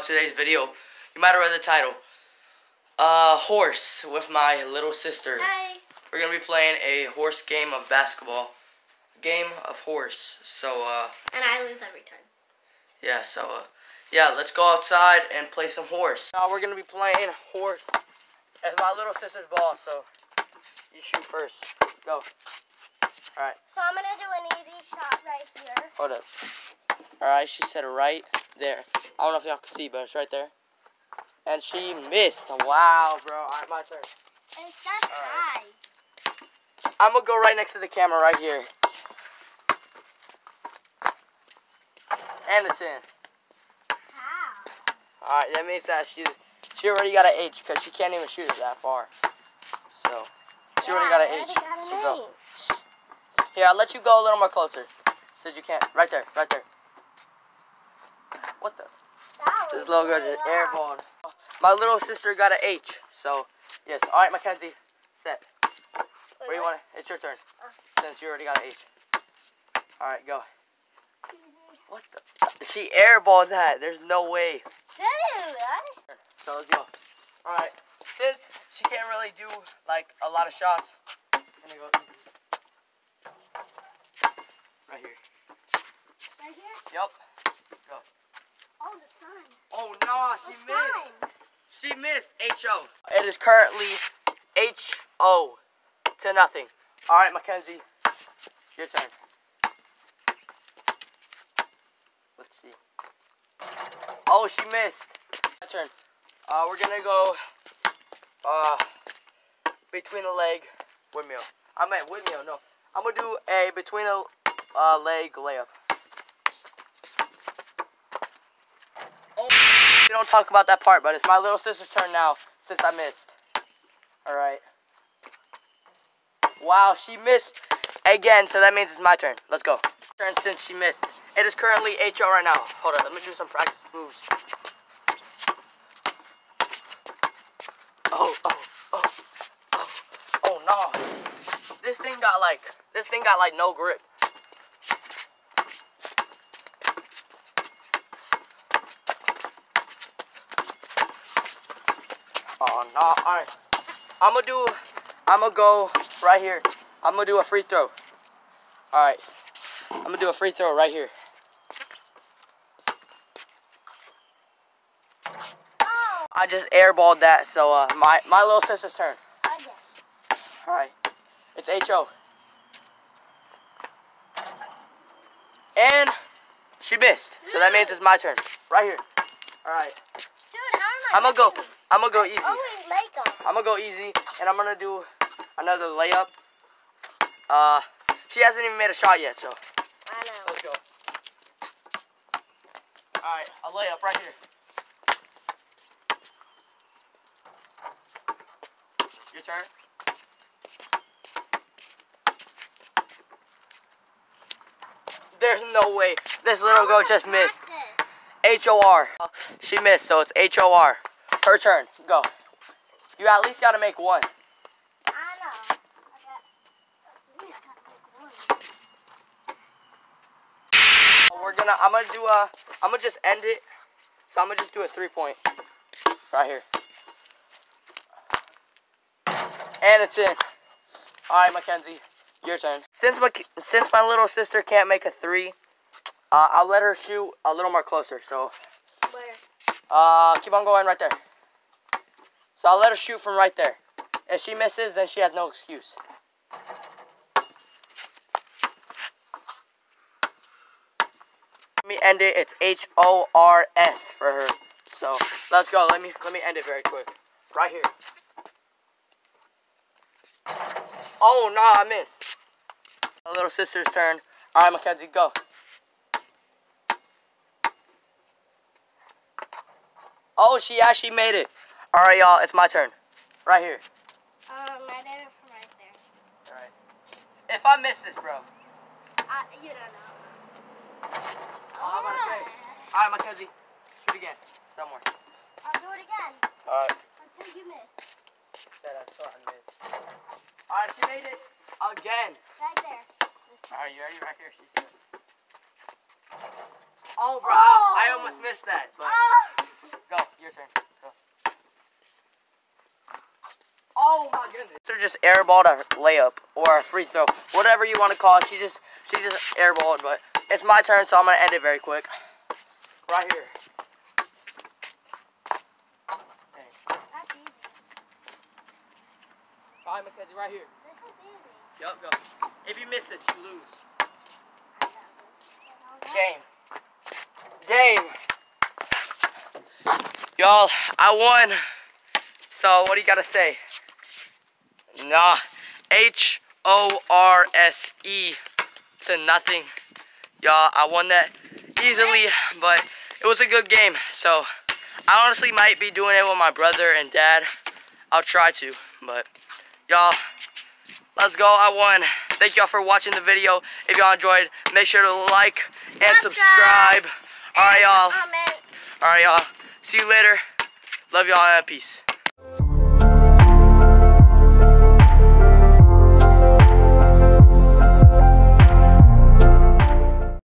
today's video. You might have read the title. Uh, horse with my little sister. Hi. We're gonna be playing a horse game of basketball. Game of horse. So, uh, And I lose every time. yeah, so, uh, yeah, let's go outside and play some horse. Now we're gonna be playing horse. It's my little sister's ball, so you shoot first. Go. Alright, So I'm gonna do an easy shot right here. hold up. Alright, she said right there. I don't know if y'all can see, but it's right there. And she missed. Wow, bro. Alright, my turn. It's that high. I'm gonna go right next to the camera right here. And it's in. How? Alright, that means that she's she already got an H because she can't even shoot it that far. So she already got an Yeah, H. got an So go. H. Here, I'll let you go a little more closer. Since you can't. Right there, right there. What the? This little girl just airballed. My little sister got an H. So yes. Alright, Mackenzie. Set. Where do you want it? It's your turn. Since you already got an H. Alright, go. What the? She airballed that. There's no way. So let's go. Alright. Since she can't really do like a lot of shots, I'm gonna go right here. Right here? Yup. Oh, the sun. Oh no, she The missed. sun. She. H O. It is currently H O to nothing. Alright, Mackenzie. Your turn. Let's see. Oh, she missed. My turn. Uh, we're gonna go uh between the leg windmill. I meant windmill. No, I'm gonna do a between the uh, leg layup. We don't talk about that part, but it's my little sister's turn now since I missed. All right. Wow, she missed again, so that means it's my turn. Let's go. Turn since she missed. It is currently HO oh right now. Hold on, let me do some practice moves. Oh, oh, oh, oh, oh no. This thing got like, this thing got like no grip. Oh no, alright. I'm gonna do, I'm gonna go right here. I'm gonna do a free throw. Alright. I'm gonna do a free throw right here. Oh, I just airballed that, so uh, my, my little sister's turn. I guess. Alright. It's HO. And she missed. So that means it's my turn. Right here. Alright. Dude, how am I I'm gonna go? I'm gonna go easy. 'em. I'm gonna go easy and I'm gonna do another layup. Uh she hasn't even made a shot yet, so I know. let's go. Alright, a layup right here. Your turn. There's no way. This little girl just missed. H O R. She missed, so it's H O R. Her turn. Go. You at least gotta make one. I know. I got, we just gotta make one. We're gonna. I'm gonna do a. I'm gonna just end it. So I'm gonna just do a three point. Right here. And it's in. All right, Mackenzie, your turn. Since my since my little sister can't make a three, uh, I'll let her shoot a little more closer. So Where? uh, keep on going right there. So I'll let her shoot from right there. If she misses, then she has no excuse. Let me end it. It's H O R S for her. So let's go. Let me let me end it very quick. Right here. Oh no, I missed. My little sister's turn. All right, Mackenzie, go. Oh, she actually made it. All right, y'all, it's my turn. Right here. Um, I did it from right there. All right. If I miss this, bro. I, you don't know. Oh, I'm to say. All right, Mackenzie, shoot again. Somewhere. I'll do it again All right. until you miss. Said I thought I missed. All right, she made it again. Right there. All right, you ready? Right here. She said. Oh, bro, I, I almost missed that, but Go. your turn. Go. Goodness. They're just airballed a layup or a free throw, whatever you want to call it. She just she just airballed, but it's my turn, so I'm gonna end it very quick. Right here. Bye, Mackenzie. Right here. Yup, go. If you miss this, you lose. Got. Game. Game. Y'all, I won. So what do you gotta say? Nah. H O R S E to nothing. Y'all, I won that easily, but it was a good game. So I honestly might be doing it with my brother and dad. I'll try to, but y'all, let's go. I won. Thank y'all for watching the video. If y'all enjoyed, make sure to like and Subscribe. subscribe. All right, y'all. All right, y'all. See you later. Love y'all and peace.